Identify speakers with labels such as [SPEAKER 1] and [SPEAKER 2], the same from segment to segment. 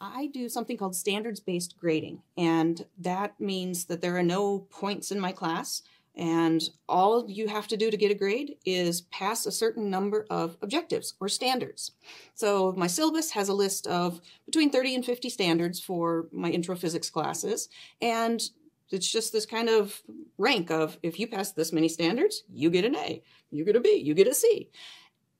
[SPEAKER 1] I do something called standards based grading, and that means that there are no points in my class. And all you have to do to get a grade is pass a certain number of objectives or standards. So my syllabus has a list of between 30 and 50 standards for my intro physics classes. And it's just this kind of rank of if you pass this many standards, you get an A, you get a B, you get a C.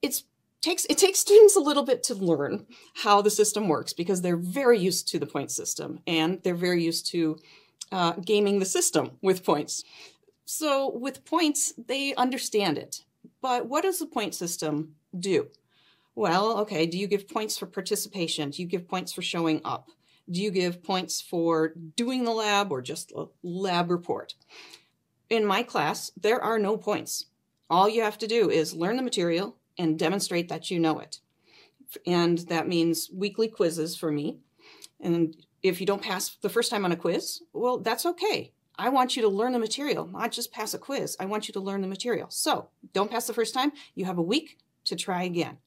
[SPEAKER 1] It's takes it takes students a little bit to learn how the system works because they're very used to the point system and they're very used to uh, gaming the system with points. So with points, they understand it. But what does the point system do? Well, okay, do you give points for participation? Do you give points for showing up? Do you give points for doing the lab or just a lab report? In my class, there are no points. All you have to do is learn the material, and demonstrate that you know it. And that means weekly quizzes for me. And if you don't pass the first time on a quiz, well, that's okay. I want you to learn the material, not just pass a quiz. I want you to learn the material. So don't pass the first time. You have a week to try again.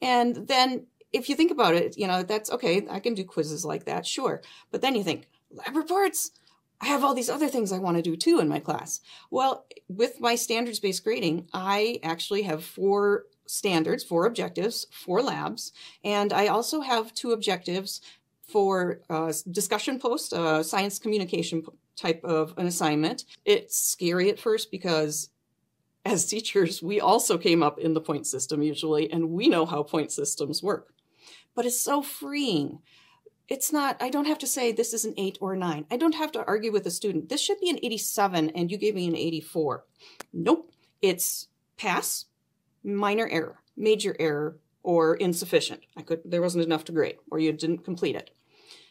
[SPEAKER 1] And then if you think about it, you know, that's okay. I can do quizzes like that, sure. But then you think, lab reports? I have all these other things I want to do too in my class. Well, with my standards based grading, I actually have four standards, four objectives, four labs, and I also have two objectives for uh, discussion post, uh, science communication type of an assignment. It's scary at first because as teachers, we also came up in the point system usually, and we know how point systems work. But it's so freeing. It's not, I don't have to say this is an eight or a nine. I don't have to argue with a student. This should be an 87 and you gave me an 84. Nope. It's pass, minor error, major error, or insufficient. I could there wasn't enough to grade, or you didn't complete it.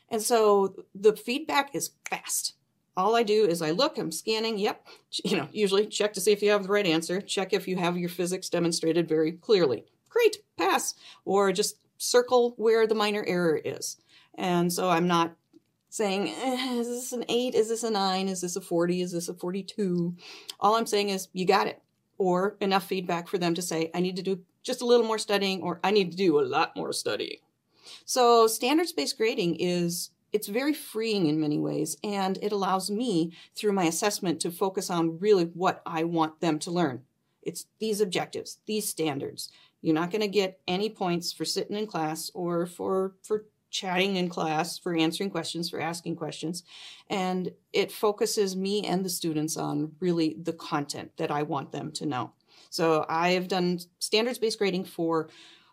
[SPEAKER 1] And so the feedback is fast. All I do is I look, I'm scanning, yep, you know, usually check to see if you have the right answer, check if you have your physics demonstrated very clearly. Great, pass. Or just circle where the minor error is. And so I'm not saying, eh, is this an 8? Is this a 9? Is this a 40? Is this a 42? All I'm saying is, you got it or enough feedback for them to say, I need to do just a little more studying or I need to do a lot more studying. So standards-based grading is it's very freeing in many ways and it allows me through my assessment to focus on really what I want them to learn. It's these objectives, these standards. You're not going to get any points for sitting in class or for for chatting in class, for answering questions, for asking questions. And it focuses me and the students on really the content that I want them to know. So I have done standards-based grading for,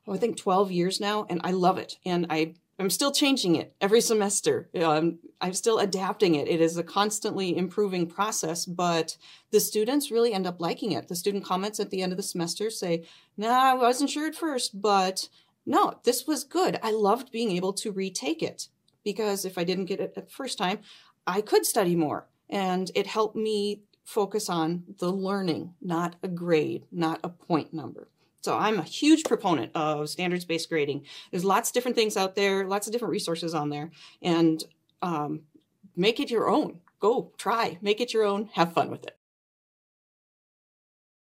[SPEAKER 1] oh, I think 12 years now, and I love it. And I I'm still changing it every semester. Um, I'm still adapting it. It is a constantly improving process, but the students really end up liking it. The student comments at the end of the semester say, no, nah, I wasn't sure at first, but no, this was good. I loved being able to retake it because if I didn't get it at the first time, I could study more. And it helped me focus on the learning, not a grade, not a point number. So I'm a huge proponent of standards-based grading. There's lots of different things out there, lots of different resources on there, and um, make it your own. Go, try, make it your own, have fun with it.